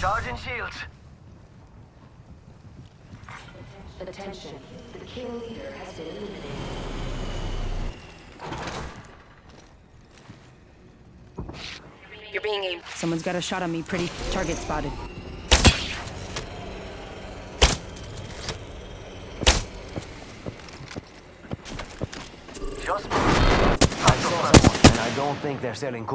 Charging shields. Attention. The kill leader has been eliminated. You're being aimed. Someone's got a shot on me, pretty. Target spotted. Just. I saw someone, and I don't think they're selling.